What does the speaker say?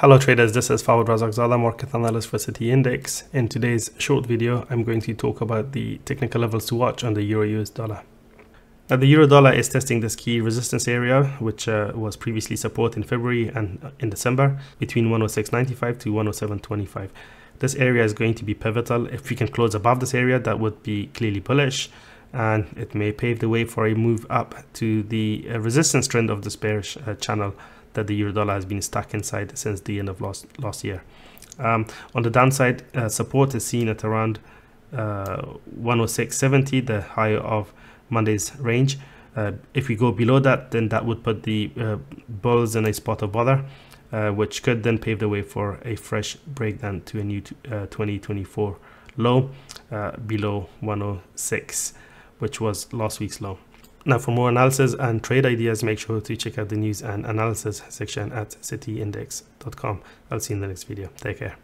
Hello traders, this is Fawad Razaqzada, market analyst for City Index. In today's short video, I'm going to talk about the technical levels to watch on the Euro US dollar. Now, the Euro dollar is testing this key resistance area, which uh, was previously support in February and uh, in December between 106.95 to 107.25. This area is going to be pivotal. If we can close above this area, that would be clearly bullish and it may pave the way for a move up to the uh, resistance trend of this bearish uh, channel that the euro dollar has been stuck inside since the end of last last year. Um, on the downside, uh, support is seen at around uh, 106.70, the high of Monday's range. Uh, if we go below that, then that would put the uh, bulls in a spot of bother, uh, which could then pave the way for a fresh breakdown to a new uh, 2024 low below 106, which was last week's low. Now, for more analysis and trade ideas, make sure to check out the news and analysis section at cityindex.com. I'll see you in the next video. Take care.